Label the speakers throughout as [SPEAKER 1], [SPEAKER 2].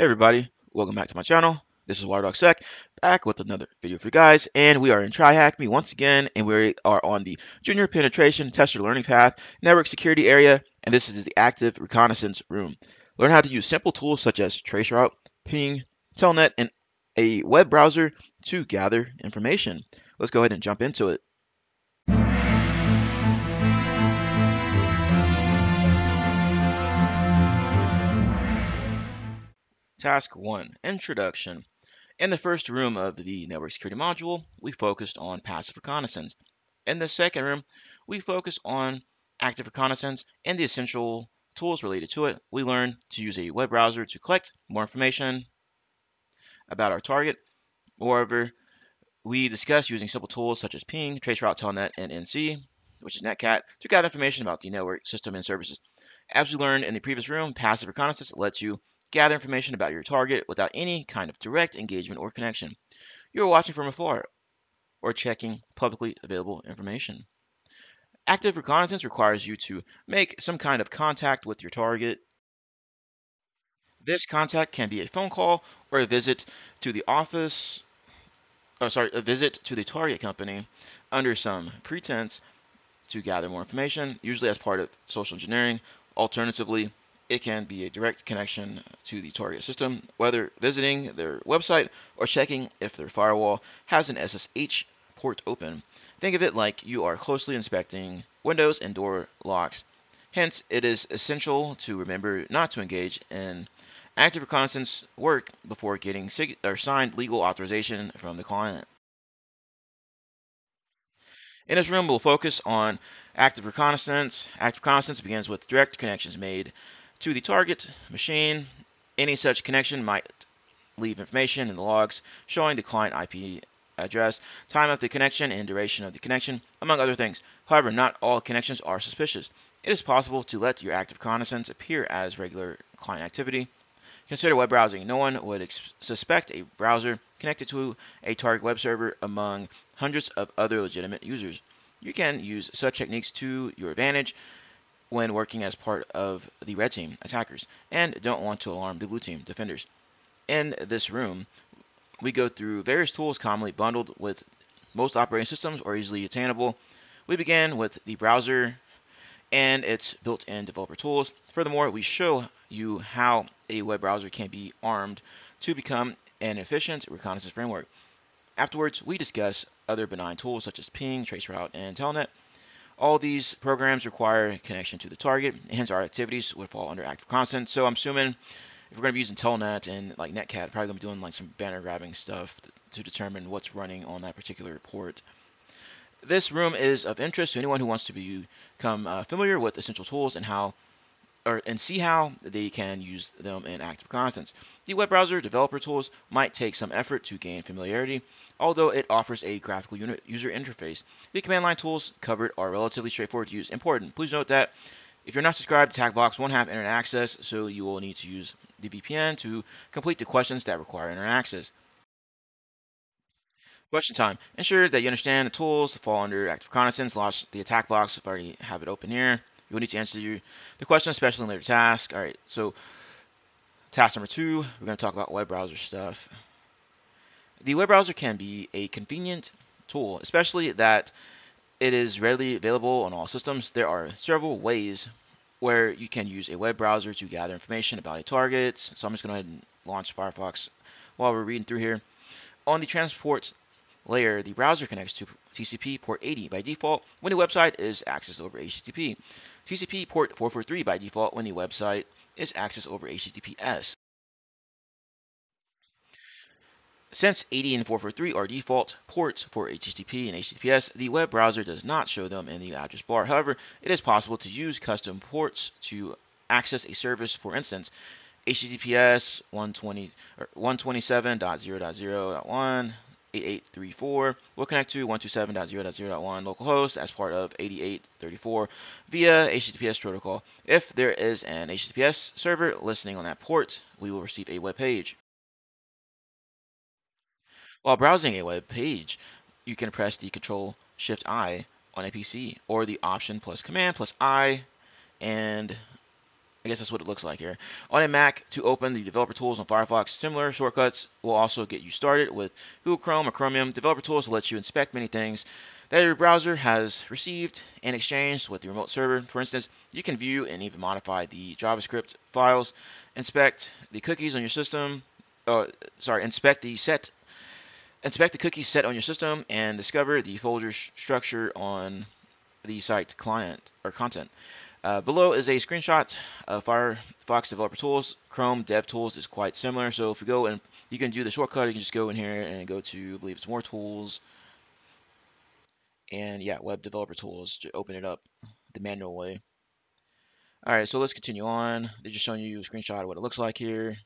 [SPEAKER 1] Hey everybody, welcome back to my channel. This is WireDogSec, back with another video for you guys, and we are in TryHackMe once again, and we are on the Junior Penetration Tester Learning Path Network Security area, and this is the Active Reconnaissance Room. Learn how to use simple tools such as traceroute, ping, telnet, and a web browser to gather information. Let's go ahead and jump into it. Task 1 Introduction. In the first room of the Network Security module, we focused on passive reconnaissance. In the second room, we focused on active reconnaissance and the essential tools related to it. We learned to use a web browser to collect more information about our target. Moreover, we discussed using simple tools such as ping, traceroute, telnet, and NC, which is netcat, to gather information about the network system and services. As we learned in the previous room, passive reconnaissance lets you gather information about your target without any kind of direct engagement or connection. You're watching from afar or checking publicly available information. Active reconnaissance requires you to make some kind of contact with your target. This contact can be a phone call or a visit to the office, or oh, sorry, a visit to the target company under some pretense to gather more information, usually as part of social engineering. Alternatively, it can be a direct connection to the target system, whether visiting their website or checking if their firewall has an SSH port open. Think of it like you are closely inspecting windows and door locks. Hence, it is essential to remember not to engage in active reconnaissance work before getting sig- or signed legal authorization from the client. In this room, we'll focus on active reconnaissance. Active reconnaissance begins with direct connections made to the target machine. Any such connection might leave information in the logs showing the client IP address, time of the connection, and duration of the connection, among other things. However, not all connections are suspicious. It is possible to let your active reconnaissance appear as regular client activity. Consider web browsing. No one would suspect a browser connected to a target web server among hundreds of other legitimate users. You can use such techniques to your advantage when working as part of the red team, attackers, and don't want to alarm the blue team, defenders. In this room, we go through various tools commonly bundled with most operating systems or easily attainable. We begin with the browser and its built-in developer tools. Furthermore, we show you how a web browser can be armed to become an efficient reconnaissance framework. Afterwards, we discuss other benign tools such as ping, traceroute, and telnet. All these programs require connection to the target, hence our activities would fall under active reconnaissance. So I'm assuming if we're going to be using Telnet and like Netcat, probably going to be doing like some banner grabbing stuff to determine what's running on that particular port. This room is of interest to anyone who wants to become uh, familiar with essential tools and how or and see how they can use them in active reconnaissance. The web browser developer tools might take some effort to gain familiarity, although it offers a graphical user interface. The command line tools covered are relatively straightforward to use. Important, please note that if you're not subscribed, AttackBox won't have internet access, so you will need to use the VPN to complete the questions that require internet access. Question time. Ensure that you understand the tools fall under active reconnaissance. Launch the attack box if I already have it open here. You'll need to answer the question, especially in later tasks. All right, so task number two, we're going to talk about web browser stuff. The web browser can be a convenient tool, especially that it is readily available on all systems. There are several ways where you can use a web browser to gather information about a target. So I'm just going to go ahead and launch Firefox while we're reading through here. On the transport layer, the browser connects to TCP port 80 by default when the website is accessed over HTTP. TCP port 443 by default when the website is accessed over HTTPS. Since 80 and 443 are default ports for HTTP and HTTPS, the web browser does not show them in the address bar. However, it is possible to use custom ports to access a service. For instance, HTTPS 120 127.0.0.1 8834 will connect to 127.0.0.1 localhost as part of 8834 via HTTPS protocol. If there is an HTTPS server listening on that port, we will receive a web page. While browsing a web page, you can press the Control Shift I on a PC or the Option plus Command plus I and I guess that's what it looks like here. On a Mac, to open the developer tools on Firefox, similar shortcuts will also get you started with Google Chrome or Chromium. Developer tools will let you inspect many things that your browser has received and exchanged with the remote server. For instance, you can view and even modify the JavaScript files, inspect the cookies on your system, uh, sorry, inspect the set, inspect the cookies set on your system, and discover the folder structure on the site client or content. Uh, below is a screenshot of Firefox Developer Tools. Chrome DevTools is quite similar. So if you go and you can do the shortcut, you can just go in here and go to, I believe it's more tools. And yeah, Web Developer Tools to open it up the manual way. All right, so let's continue on. They're just showing you a screenshot of what it looks like here.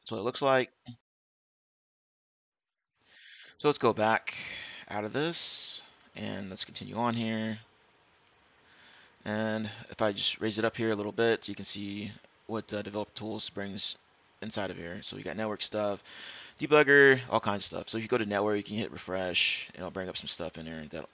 [SPEAKER 1] That's what it looks like. So let's go back out of this and let's continue on here. And if I just raise it up here a little bit, you can see what uh, Developer Tools brings inside of here. So we got network stuff, debugger, all kinds of stuff. So if you go to network, you can hit refresh, and it'll bring up some stuff in there and that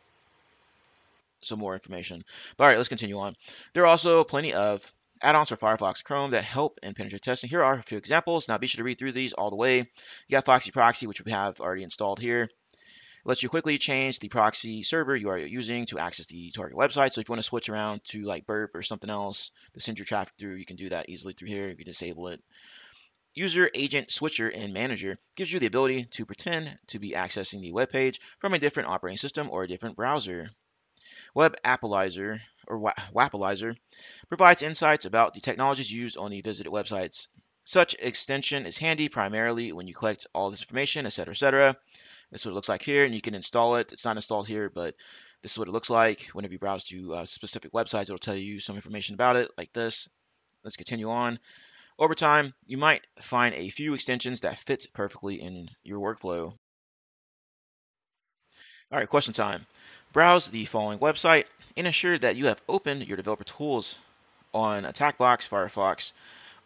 [SPEAKER 1] some more information. But all right, let's continue on. There are also plenty of add-ons for Firefox Chrome that help in penetrate testing. Here are a few examples. Now be sure to read through these all the way. You got Foxy Proxy, which we have already installed here lets you quickly change the proxy server you are using to access the target website. So if you want to switch around to like Burp or something else to send your traffic through, you can do that easily through here. You can disable it. User Agent Switcher and Manager gives you the ability to pretend to be accessing the web page from a different operating system or a different browser. Web Appalizer or Wappalizer provides insights about the technologies used on the visited websites. Such extension is handy primarily when you collect all this information, etc., etc. This is what it looks like here, and you can install it. It's not installed here, but this is what it looks like. Whenever you browse to uh, specific websites, it'll tell you some information about it, like this. Let's continue on. Over time, you might find a few extensions that fit perfectly in your workflow. All right, question time. Browse the following website and ensure that you have opened your developer tools on AttackBox, Firefox,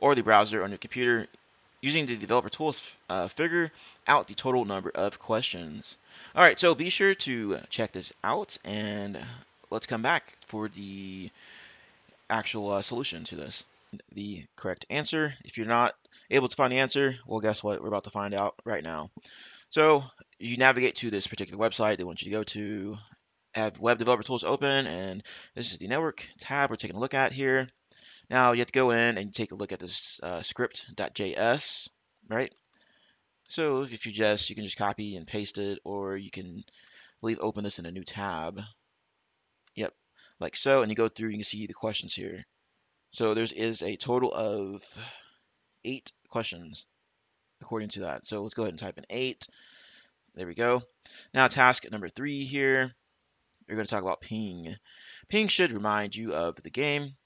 [SPEAKER 1] or the browser on your computer Using the developer tools, uh, figure out the total number of questions. All right, so be sure to check this out and let's come back for the actual uh, solution to this. The correct answer. If you're not able to find the answer, well, guess what? We're about to find out right now. So you navigate to this particular website they want you to go to, have web developer tools open, and this is the network tab we're taking a look at here. Now you have to go in and take a look at this uh, script.js, right? So if you just, you can just copy and paste it, or you can leave open this in a new tab. Yep, like so, and you go through, you can see the questions here. So there is a total of eight questions according to that. So let's go ahead and type in eight. There we go. Now task number three here, we're going to talk about ping. Ping should remind you of the game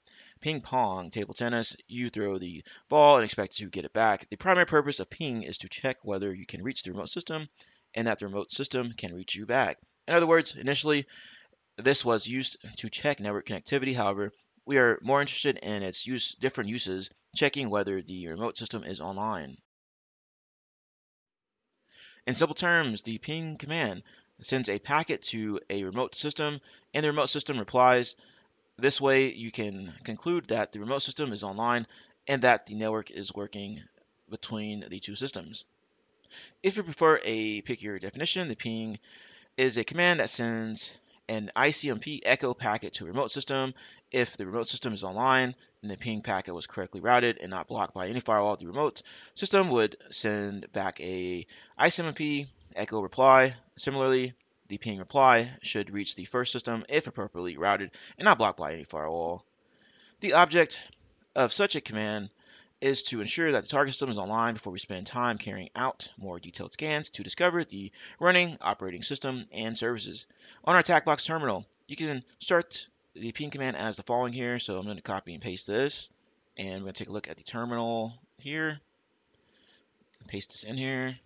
[SPEAKER 1] Ping pong, table tennis, you throw the ball and expect to get it back. The primary purpose of ping is to check whether you can reach the remote system and that the remote system can reach you back. In other words, initially, this was used to check network connectivity. However, we are more interested in its use, different uses, checking whether the remote system is online. In simple terms, the ping command sends a packet to a remote system, and the remote system replies this way you can conclude that the remote system is online and that the network is working between the two systems. If you prefer a pickier definition, the ping is a command that sends an ICMP echo packet to a remote system. If the remote system is online and the ping packet was correctly routed and not blocked by any firewall, the remote system would send back a ICMP echo reply. Similarly, the ping reply should reach the first system if appropriately routed and not blocked by any firewall. The object of such a command is to ensure that the target system is online before we spend time carrying out more detailed scans to discover the running operating system and services. On our AttackBox terminal, you can start the ping command as the following here. So I'm going to copy and paste this. And we're going to take a look at the terminal here. Paste this in here.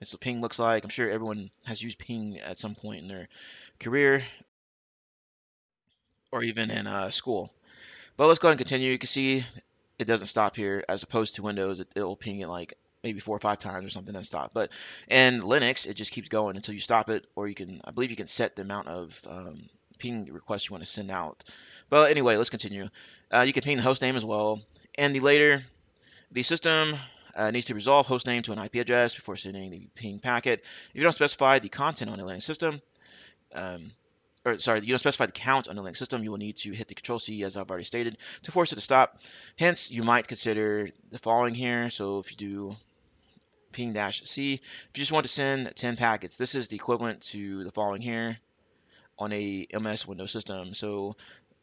[SPEAKER 1] This what ping looks like. I'm sure everyone has used ping at some point in their career or even in uh, school. But let's go ahead and continue. You can see it doesn't stop here as opposed to Windows. It, will ping it like maybe four or five times or something and stop. But in Linux, it just keeps going until you stop it, or you can, I believe you can set the amount of um, ping requests you want to send out. But anyway, let's continue. Uh, you can ping the host name as well. And the later, the system uh, needs to resolve host name to an IP address before sending the ping packet. If you don't specify the content on the Linux system, um, or sorry, you don't specify the count on the Linux system, you will need to hit the Control C, as I've already stated, to force it to stop. Hence, you might consider the following here. So if you do ping dash C, if you just want to send 10 packets, this is the equivalent to the following here on a MS Windows system. So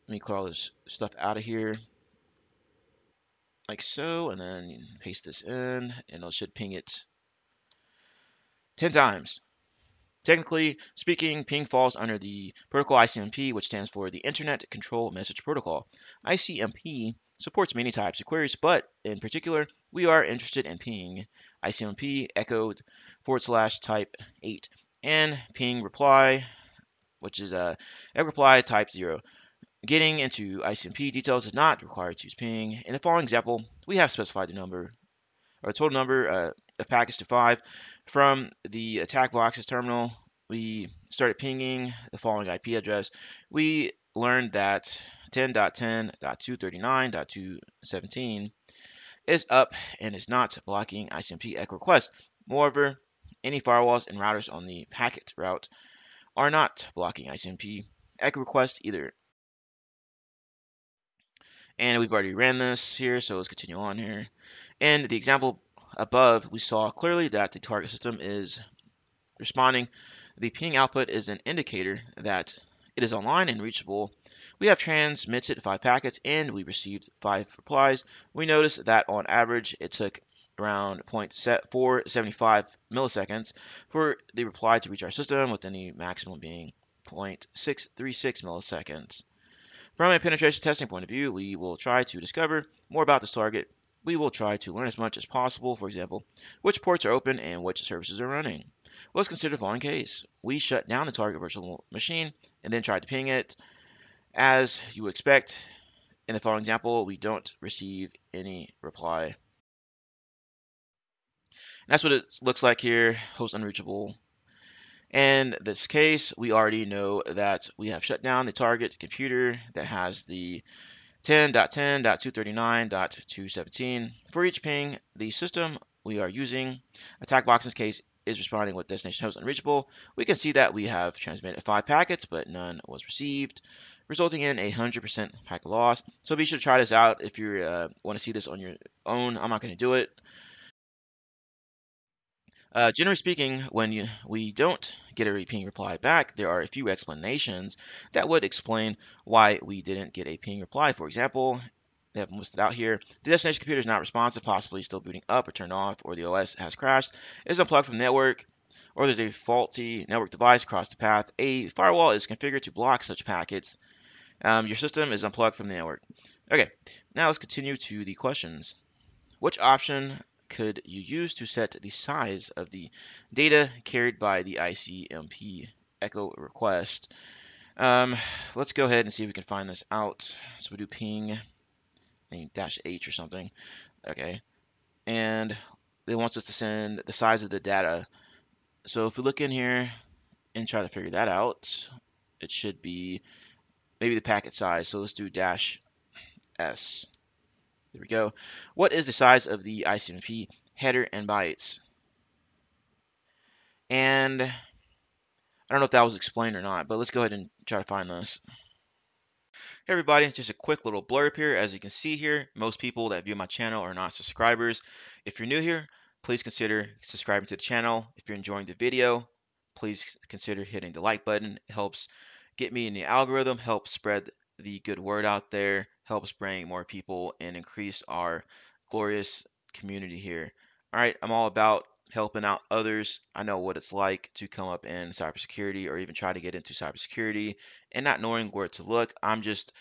[SPEAKER 1] let me clear all this stuff out of here like so, and then paste this in, and it should ping it 10 times. Technically speaking, ping falls under the protocol ICMP, which stands for the Internet Control Message Protocol. ICMP supports many types of queries, but in particular, we are interested in ping. ICMP echoed forward slash type 8 and ping reply, which is uh, a, a reply type 0. Getting into ICMP details is not required to use ping. In the following example, we have specified the number or total number uh, of packets to 5. From the attack box's terminal, we started pinging the following IP address. We learned that 10.10.239.217 is up and is not blocking ICMP echo requests. Moreover, any firewalls and routers on the packet route are not blocking ICMP echo requests either. And we've already ran this here, so let's continue on here. And the example above, we saw clearly that the target system is responding. The ping output is an indicator that it is online and reachable. We have transmitted five packets and we received five replies. We noticed that on average it took around 0.475 milliseconds for the reply to reach our system, with any maximum being 0.636 milliseconds. From a penetration testing point of view, we will try to discover more about this target. We will try to learn as much as possible, for example, which ports are open and which services are running. Let's consider the following case. We shut down the target virtual machine and then tried to ping it. As you would expect, in the following example, we don't receive any reply. And that's what it looks like here, host unreachable. In this case, we already know that we have shut down the target computer that has the 10.10.239.217. For each ping, the system we are using, attack box in this case, is responding with destination host unreachable. We can see that we have transmitted five packets, but none was received, resulting in a 100% packet loss. So be sure to try this out if you uh, want to see this on your own. I'm not going to do it. Uh, generally speaking, when you, we don't get a ping reply back, there are a few explanations that would explain why we didn't get a ping reply. For example, they have listed out here. The destination computer is not responsive, possibly still booting up or turned off, or the OS has crashed, is unplugged from the network, or there's a faulty network device across the path. A firewall is configured to block such packets. Um, your system is unplugged from the network. Okay, now let's continue to the questions. Which option could you use to set the size of the data carried by the ICMP echo request? Um, let's go ahead and see if we can find this out. So we do ping dash H or something. Okay. And it wants us to send the size of the data. So if we look in here and try to figure that out, it should be maybe the packet size. So let's do dash S. There we go. What is the size of the ICMP header and bytes? And I don't know if that was explained or not, but let's go ahead and try to find this. Hey everybody, just a quick little blurb here. As you can see here, most people that view my channel are not subscribers. If you're new here, please consider subscribing to the channel. If you're enjoying the video, please consider hitting the like button. It helps get me in the algorithm, helps spread the good word out there, helps bring more people and increase our glorious community here. All right, I'm all about helping out others. I know what it's like to come up in cybersecurity or even try to get into cybersecurity and not knowing where to look. I'm just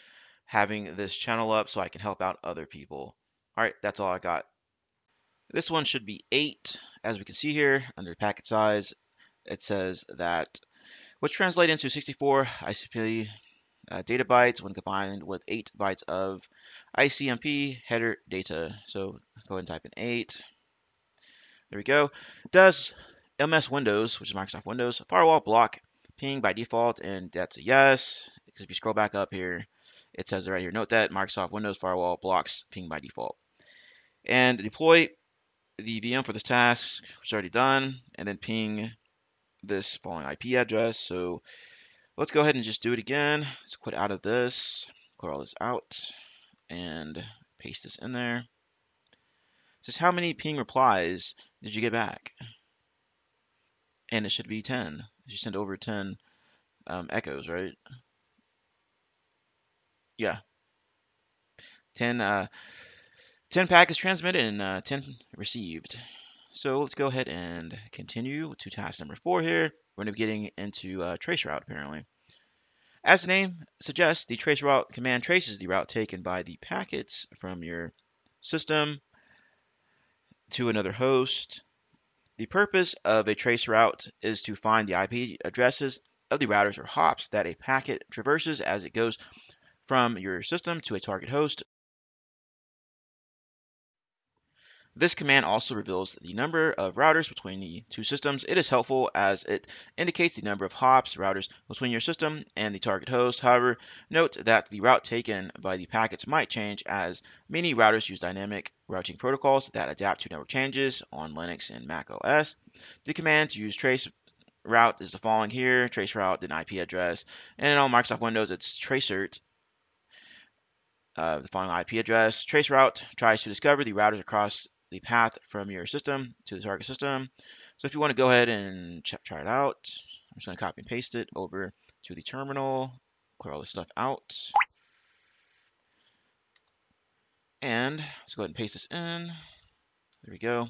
[SPEAKER 1] having this channel up so I can help out other people. All right, that's all I got. This one should be 8. As we can see here, under packet size, it says that, which translates into 64 ICP uh, data bytes when combined with 8 bytes of ICMP header data. So go ahead and type in 8. There we go. Does MS Windows, which is Microsoft Windows, firewall block ping by default? And that's a yes. Because if you scroll back up here, it says it right here, note that Microsoft Windows Firewall blocks ping by default. And deploy the VM for this task, which is already done, and then ping this following IP address. So let's go ahead and just do it again. Let's quit out of this, clear all this out, and paste this in there. It says how many ping replies did you get back? And it should be 10. You sent over 10 um, echoes, right? Yeah. 10, uh, 10 packets transmitted and uh, 10 received. So let's go ahead and continue to task number four here. We're going to be getting into uh, traceroute apparently. As the name suggests, the traceroute command traces the route taken by the packets from your system to another host. The purpose of a traceroute is to find the IP addresses of the routers or hops that a packet traverses as it goes from your system to a target host This command also reveals the number of routers between the two systems. It is helpful as it indicates the number of hops, routers between your system and the target host. However, note that the route taken by the packets might change as many routers use dynamic routing protocols that adapt to network changes on Linux and Mac OS. The command to use trace route is the following here, trace route, then IP address, and on Microsoft Windows it's tracert uh, the following IP address. Traceroute tries to discover the routers across the path from your system to the target system. So if you want to go ahead and try it out, I'm just going to copy and paste it over to the terminal, clear all this stuff out. And let's go ahead and paste this in. There we go.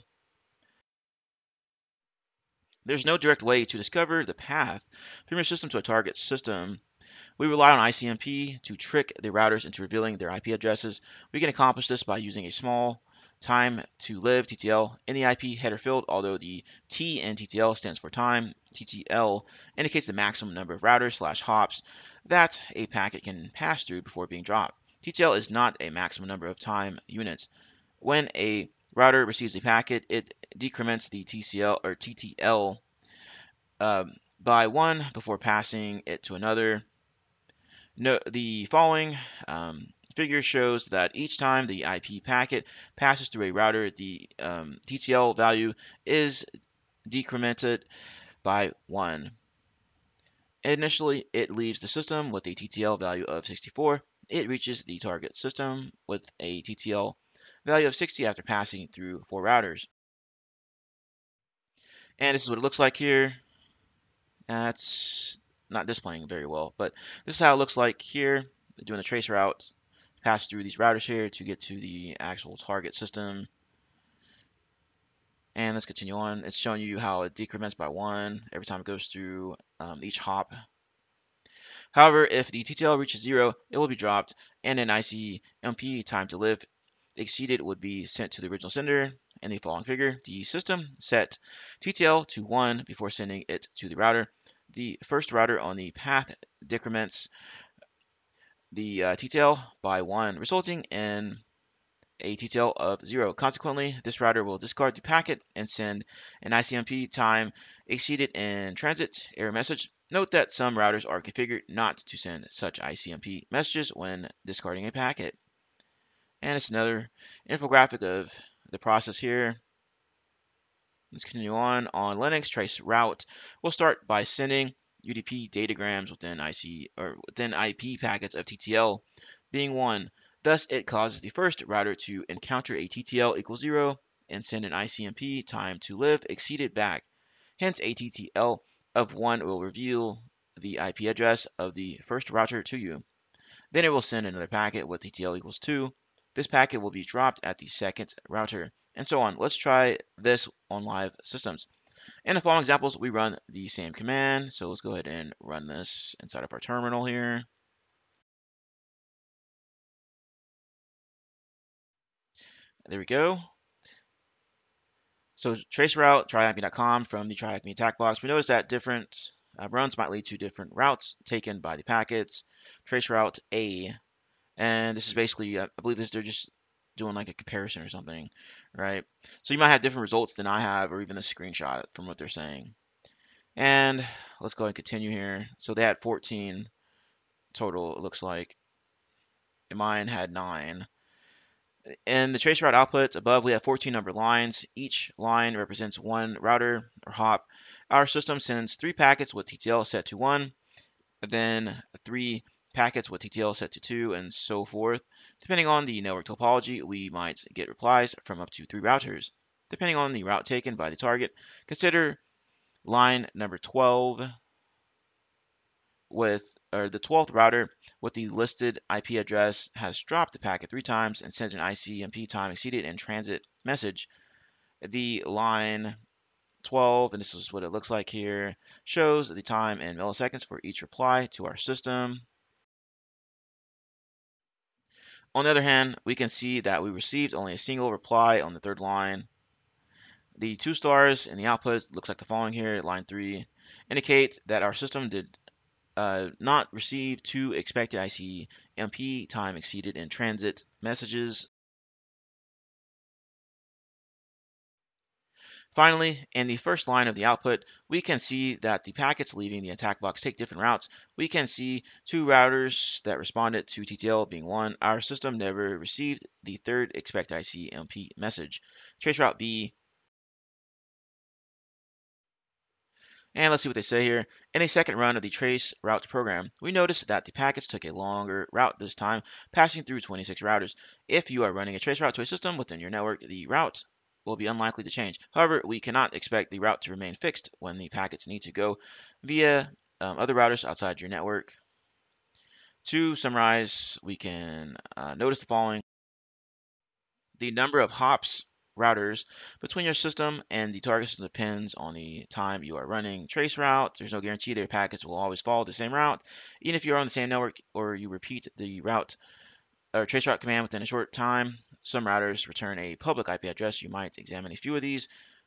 [SPEAKER 1] There's no direct way to discover the path from your system to a target system. We rely on ICMP to trick the routers into revealing their IP addresses. We can accomplish this by using a small time to live TTL in the IP header field, although the T in TTL stands for time. TTL indicates the maximum number of routers slash hops that a packet can pass through before being dropped. TTL is not a maximum number of time units. When a router receives a packet, it decrements the TCL or TTL uh, by one before passing it to another. No, the following um, figure shows that each time the IP packet passes through a router, the um, TTL value is decremented by 1. Initially, it leaves the system with a TTL value of 64. It reaches the target system with a TTL value of 60 after passing through four routers. And this is what it looks like here. That's not displaying very well, but this is how it looks like here. Doing the trace route pass through these routers here to get to the actual target system. And let's continue on. It's showing you how it decrements by one every time it goes through um, each hop. However, if the TTL reaches zero, it will be dropped, and an ICMP time to live exceeded would be sent to the original sender. In the following figure, the system set TTL to 1 before sending it to the router. The first router on the path decrements the uh, TTL by 1, resulting in a TTL of 0. Consequently, this router will discard the packet and send an ICMP time exceeded in transit error message. Note that some routers are configured not to send such ICMP messages when discarding a packet. And it's another infographic of the process here. Let's continue on. On Linux, trace route. We'll start by sending UDP datagrams within IC or within IP packets of TTL being one. Thus, it causes the first router to encounter a TTL equals zero and send an ICMP time to live exceeded back. Hence, a TTL of one will reveal the IP address of the first router to you. Then it will send another packet with TTL equals 2. This packet will be dropped at the second router, and so on. Let's try this on live systems. In the following examples, we run the same command. So let's go ahead and run this inside of our terminal here. There we go. So traceroute, tryhackme.com from the tryhackme attack box. We notice that different uh, runs might lead to different routes taken by the packets. Traceroute A, and this is basically, uh, I believe this they're just doing like a comparison or something, right? So you might have different results than I have, or even the screenshot from what they're saying. And let's go ahead and continue here. So they had 14 total, it looks like. Mine had nine. In the trace route output above, we have 14 number lines. Each line represents one router or hop. Our system sends three packets with TTL set to one, then three packets with TTL set to two, and so forth. Depending on the network topology, we might get replies from up to three routers. Depending on the route taken by the target, consider line number 12 with or the 12th router with the listed IP address has dropped the packet three times and sent an ICMP time exceeded in transit message. The line 12, and this is what it looks like here, shows the time in milliseconds for each reply to our system. On the other hand, we can see that we received only a single reply on the third line. The two stars in the output looks like the following here, line 3, indicate that our system did uh, not receive two expected ICMP time exceeded in transit messages. Finally, in the first line of the output, we can see that the packets leaving the attack box take different routes. We can see two routers that responded to TTL being one. Our system never received the third expect ICMP message. Trace route B And let's see what they say here. In a second run of the trace routes program, we noticed that the packets took a longer route this time, passing through 26 routers. If you are running a trace route to a system within your network, the route will be unlikely to change. However, we cannot expect the route to remain fixed when the packets need to go via um, other routers outside your network. To summarize, we can uh, notice the following. The number of hops routers between your system and the target system depends on the time you are running trace route. There's no guarantee their packets will always follow the same route. Even if you're on the same network or you repeat the route or trace route command within a short time, some routers return a public IP address. You might examine a few of these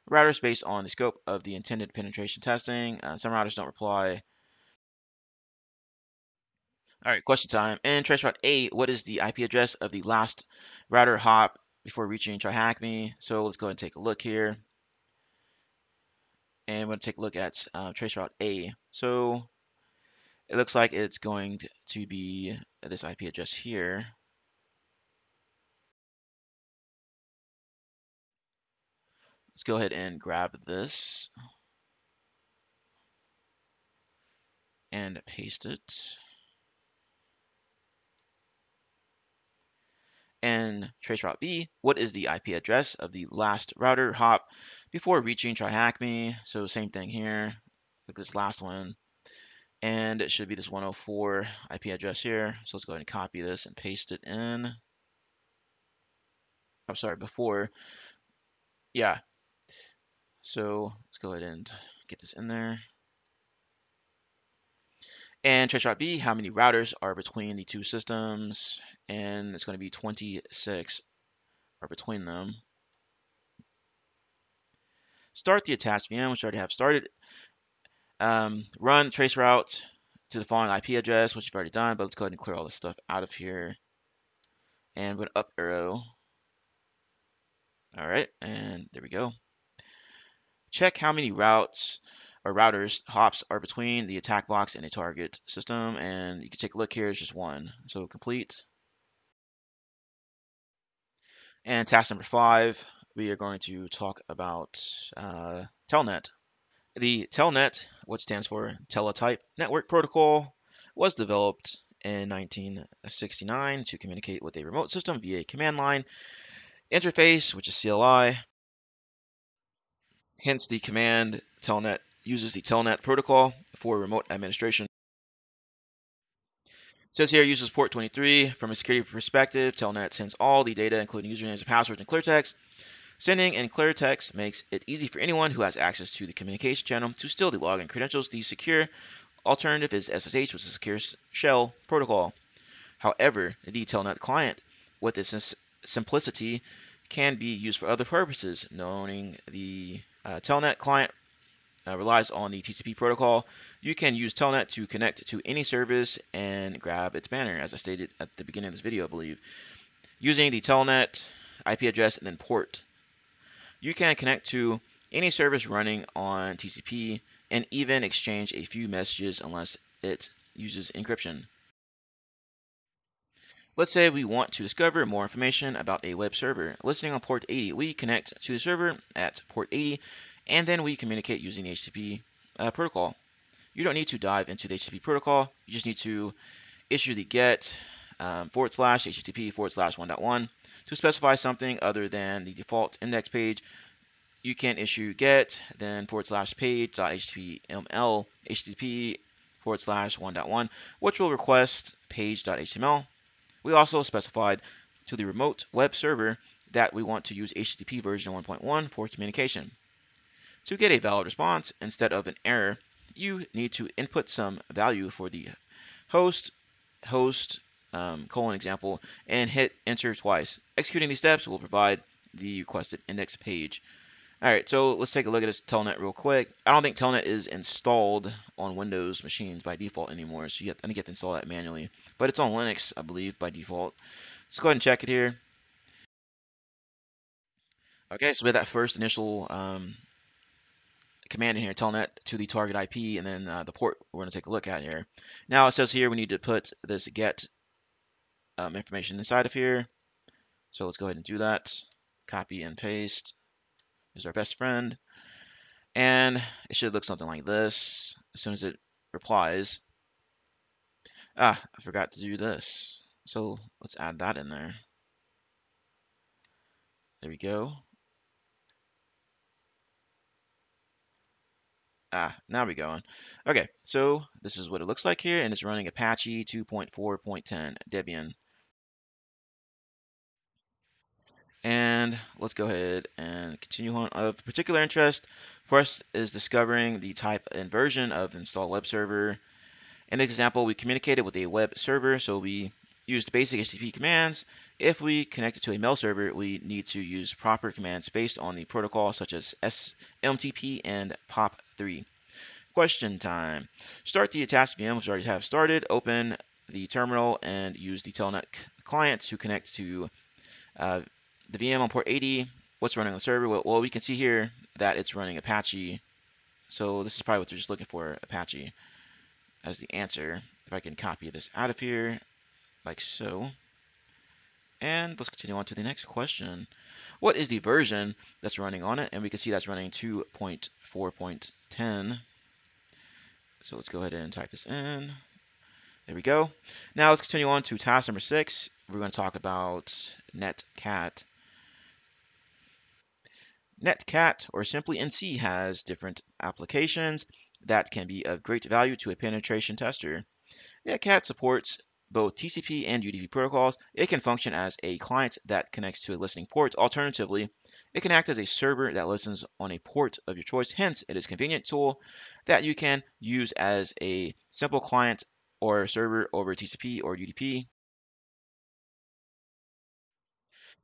[SPEAKER 1] routers based on the scope of the intended penetration testing. Uh, some routers don't reply. All right, question time. In traceroute A, what is the IP address of the last router hop before reaching TryHackMe. So let's go ahead and take a look here. And we're going to take a look at uh, traceroute A. So it looks like it's going to be this IP address here. Let's go ahead and grab this and paste it. and traceroute B, what is the IP address of the last router hop before reaching TryHackMe. So same thing here, like this last one. And it should be this 104 IP address here. So let's go ahead and copy this and paste it in. I'm sorry, before. Yeah. So let's go ahead and get this in there. And traceroute B, how many routers are between the two systems? And it's going to be 26 are between them. Start the attached VM, which I already have started. Um, run trace route to the following IP address, which you've already done, but let's go ahead and clear all this stuff out of here. And put up arrow. All right, and there we go. Check how many routes or routers hops are between the attack box and a target system. And you can take a look here, it's just one. So complete. And task number five, we are going to talk about uh, Telnet. The Telnet, what stands for Teletype Network Protocol, was developed in 1969 to communicate with a remote system via command line interface, which is CLI. Hence the command Telnet uses the Telnet protocol for remote administration. It says here uses port 23. From a security perspective, Telnet sends all the data, including usernames and passwords, in clear text. Sending in clear text makes it easy for anyone who has access to the communication channel to steal the login credentials. The secure alternative is SSH, which is a secure shell protocol. However, the Telnet client, with its simplicity, can be used for other purposes. Knowing the Telnet client uh, relies on the TCP protocol. You can use Telnet to connect to any service and grab its banner, as I stated at the beginning of this video, I believe. Using the Telnet IP address and then port, you can connect to any service running on TCP and even exchange a few messages unless it uses encryption. Let's say we want to discover more information about a web server. Listening on port 80, we connect to the server at port 80, and then we communicate using the HTTP uh, protocol. You don't need to dive into the HTTP protocol. You just need to issue the get um, forward slash HTTP forward slash 1.1 to specify something other than the default index page. You can issue get then forward slash page dot HTTPML HTTP forward slash 1.1, which will request page.html we also specified to the remote web server that we want to use HTTP version 1.1 for communication. To get a valid response instead of an error, you need to input some value for the host, host, um, colon example, and hit enter twice. Executing these steps will provide the requested index page. All right, so let's take a look at this Telnet real quick. I don't think Telnet is installed on Windows machines by default anymore, so you have, I think you have to install that manually. But it's on Linux, I believe, by default. Let's go ahead and check it here. Okay, so we have that first initial um, command in here, telnet to the target IP, and then uh, the port we're going to take a look at here. Now it says here we need to put this get um, information inside of here. So let's go ahead and do that. Copy and paste is our best friend. And it should look something like this as soon as it replies. Ah, I forgot to do this. So let's add that in there. There we go. Ah, now we're going. Okay, so this is what it looks like here, and it's running Apache 2.4.10 Debian. And let's go ahead and continue on. Of particular interest for us is discovering the type and version of install web server. In this example, we communicated with a web server, so we used basic HTTP commands. If we connect it to a mail server, we need to use proper commands based on the protocol such as SMTP and POP3. Question time. Start the attached VM, which already have started. Open the terminal and use the Telnet client to connect to uh, the VM on port 80, what's running on the server? Well, well, we can see here that it's running Apache. So this is probably what they're just looking for, Apache, as the answer. If I can copy this out of here, like so. And let's continue on to the next question. What is the version that's running on it? And we can see that's running 2.4.10. So let's go ahead and type this in. There we go. Now let's continue on to task number six. We're going to talk about netcat. Netcat, or simply NC, has different applications that can be of great value to a penetration tester. Netcat supports both TCP and UDP protocols. It can function as a client that connects to a listening port. Alternatively, it can act as a server that listens on a port of your choice. Hence, it is a convenient tool that you can use as a simple client or server over TCP or UDP.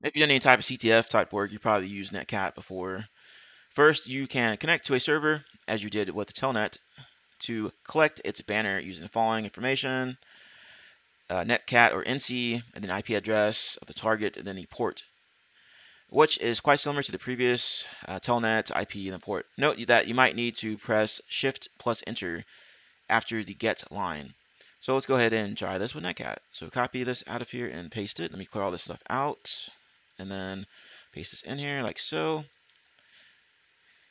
[SPEAKER 1] If you've done any type of CTF type work, you probably used Netcat before. First, you can connect to a server, as you did with the Telnet, to collect its banner using the following information, uh, netcat or NC, and then IP address of the target, and then the port, which is quite similar to the previous uh, Telnet, IP, and the port. Note that you might need to press Shift plus Enter after the get line. So let's go ahead and try this with netcat. So copy this out of here and paste it. Let me clear all this stuff out and then paste this in here like so.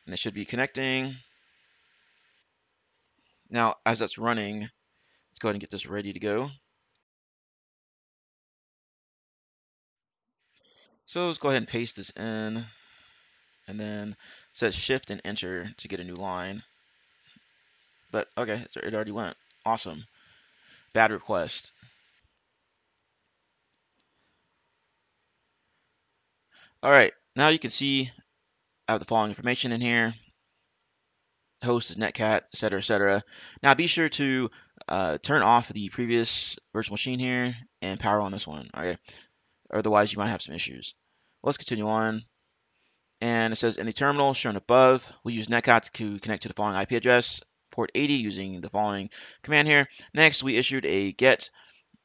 [SPEAKER 1] And it should be connecting. Now, as that's running, let's go ahead and get this ready to go. So let's go ahead and paste this in. And then says shift and enter to get a new line. But okay, it already went. Awesome. Bad request. All right, now you can see I have the following information in here. Host is netcat, etc., etc. Now be sure to uh, turn off the previous virtual machine here and power on this one. Okay, otherwise you might have some issues. Let's continue on. And it says in the terminal shown above, we use netcat to connect to the following IP address, port 80, using the following command here. Next, we issued a get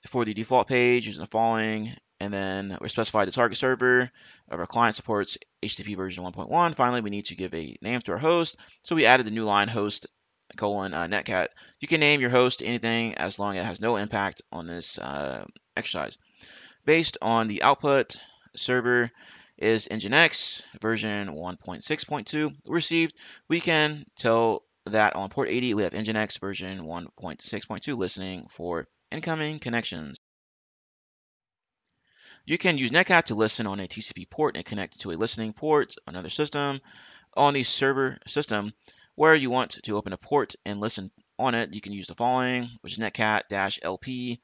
[SPEAKER 1] for the default page using the following and then we specify the target server of our client supports HTTP version 1.1. Finally, we need to give a name to our host. So we added the new line host colon uh, netcat. You can name your host anything as long as it has no impact on this uh, exercise. based on the output server is Nginx version 1.6.2 received, we can tell that on port 80 we have Nginx version 1.6.2 listening for incoming connections. You can use Netcat to listen on a TCP port and connect to a listening port, another system. On the server system, where you want to open a port and listen on it, you can use the following, which is netcat-lp,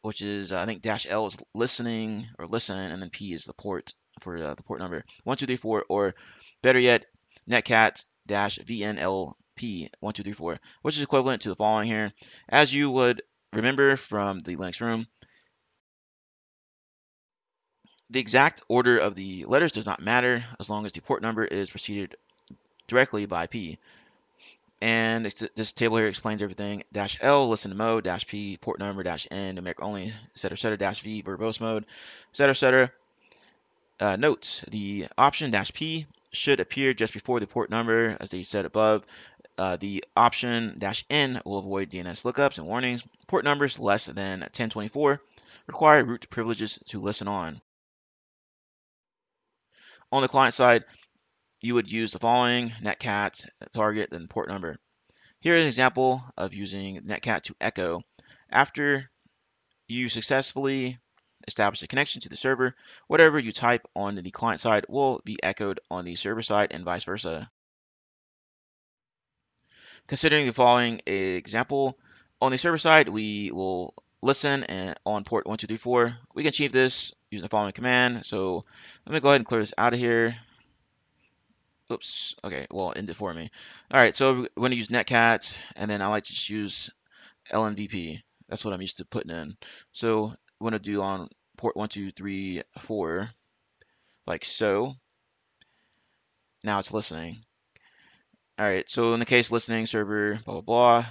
[SPEAKER 1] which is, uh, I think, dash L is listening or listen, and then P is the port for uh, the port number 1234, or better yet, netcat-vnlp1234, which is equivalent to the following here. As you would remember from the Linux room, the exact order of the letters does not matter as long as the port number is preceded directly by P. And this table here explains everything. Dash L, listen to mode, dash P, port number, dash N, numeric only, etc., etc., dash V, verbose mode, etc., etc. Uh, notes, the option dash P should appear just before the port number, as they said above. Uh, the option dash N will avoid DNS lookups and warnings. Port numbers less than 1024 require root privileges to listen on. On the client side, you would use the following netcat, target, then port number. Here is an example of using netcat to echo. After you successfully establish a connection to the server, whatever you type on the client side will be echoed on the server side and vice versa. Considering the following example, on the server side, we will listen and on port 1234. We can achieve this using the following command. So let me go ahead and clear this out of here. Oops. Okay. Well, end it for me. All right. So we're going to use netcat, and then I like to just use LNVP. That's what I'm used to putting in. So we're going to do on port one, two, three, four, like so. Now it's listening. All right. So in the case listening server, blah blah blah.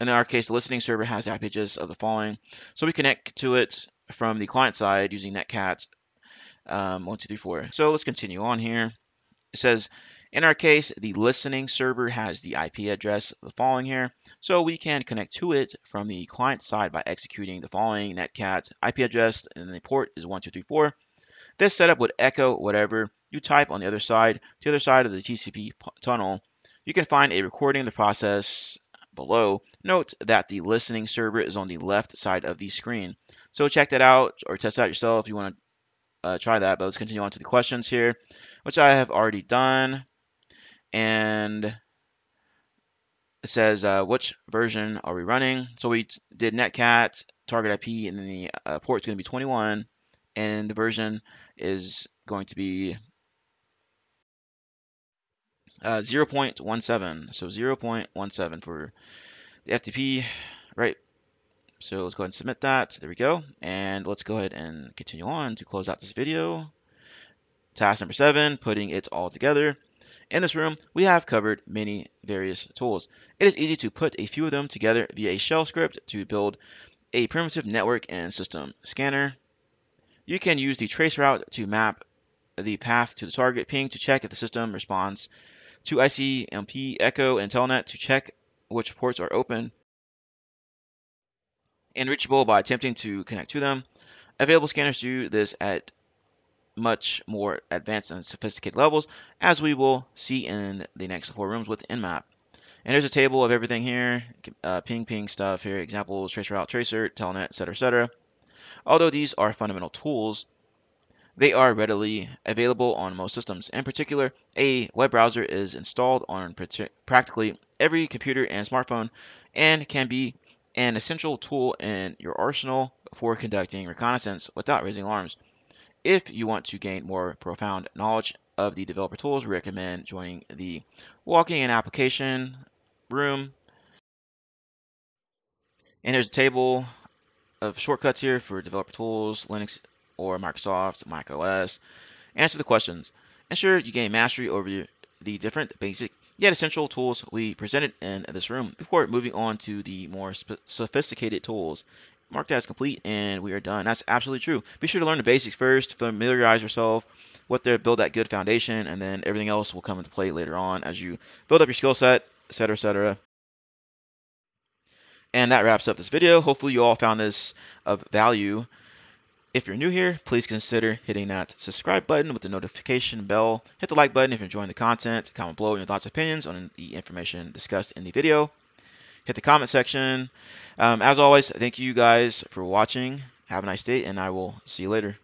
[SPEAKER 1] And In our case, the listening server has the IP address of the following. So we connect to it from the client side using netcat um, 1234. So let's continue on here. It says, in our case, the listening server has the IP address the following here. So we can connect to it from the client side by executing the following netcat IP address and the port is 1234. This setup would echo whatever you type on the other side the other side of the TCP tunnel. You can find a recording of the process below. Note that the listening server is on the left side of the screen. So check that out or test out yourself if you want to uh, try that. But let's continue on to the questions here, which I have already done. And it says, uh, which version are we running? So we did netcat, target IP, and then the uh, port is going to be 21. And the version is going to be uh, 0.17. So 0.17 for the FTP, right? So let's go ahead and submit that. There we go. And let's go ahead and continue on to close out this video. Task number seven, putting it all together. In this room, we have covered many various tools. It is easy to put a few of them together via a shell script to build a primitive network and system scanner. You can use the traceroute to map the path to the target ping to check if the system responds to ICMP, Echo, and Telnet to check which ports are open and reachable by attempting to connect to them. Available scanners do this at much more advanced and sophisticated levels, as we will see in the next four rooms with Nmap. And there's a table of everything here, uh, ping ping stuff here, examples, traceroute, tracer, telnet, etc., etc. Although these are fundamental tools, they are readily available on most systems. In particular, a web browser is installed on practically every computer and smartphone and can be an essential tool in your arsenal for conducting reconnaissance without raising alarms. If you want to gain more profound knowledge of the developer tools, we recommend joining the Walking An Application room. And there's a table of shortcuts here for developer tools, Linux or Microsoft, Mac OS. Answer the questions. Ensure you gain mastery over the different basic yet essential tools we presented in this room before moving on to the more sophisticated tools. Mark that as complete and we are done. That's absolutely true. Be sure to learn the basics first, familiarize yourself with their build that good foundation, and then everything else will come into play later on as you build up your skill set, etc., etc. And that wraps up this video. Hopefully you all found this of value. If you're new here, please consider hitting that subscribe button with the notification bell. Hit the like button if you're enjoying the content. Comment below your thoughts and opinions on the information discussed in the video. Hit the comment section. Um, as always, thank you guys for watching. Have a nice day, and I will see you later.